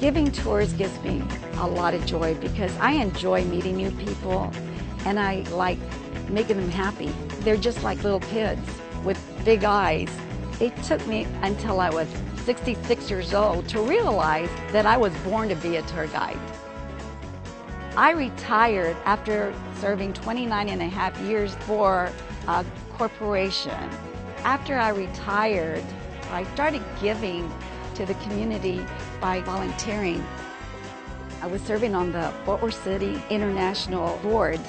Giving tours gives me a lot of joy because I enjoy meeting new people and I like making them happy. They're just like little kids with big eyes. It took me until I was 66 years old to realize that I was born to be a tour guide. I retired after serving 29 and a half years for a corporation. After I retired, I started giving to the community by volunteering. I was serving on the Fort Worth City International Board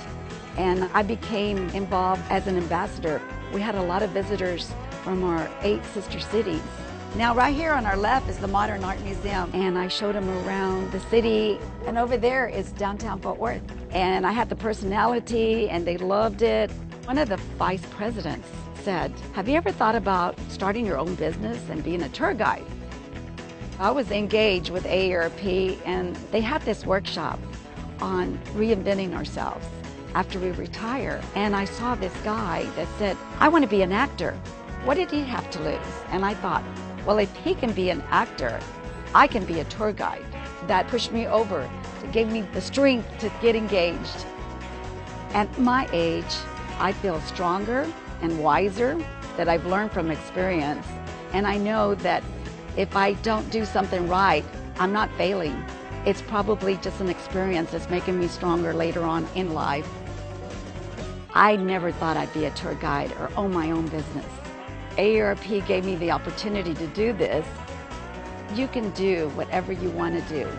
and I became involved as an ambassador. We had a lot of visitors from our eight sister cities. Now right here on our left is the Modern Art Museum and I showed them around the city and over there is downtown Fort Worth. And I had the personality and they loved it. One of the vice presidents said, have you ever thought about starting your own business and being a tour guide? I was engaged with AARP and they had this workshop on reinventing ourselves after we retire. And I saw this guy that said, I want to be an actor. What did he have to lose? And I thought, well, if he can be an actor, I can be a tour guide. That pushed me over. It gave me the strength to get engaged. At my age, I feel stronger and wiser that I've learned from experience. And I know that if I don't do something right, I'm not failing. It's probably just an experience that's making me stronger later on in life. I never thought I'd be a tour guide or own my own business. AARP gave me the opportunity to do this. You can do whatever you want to do.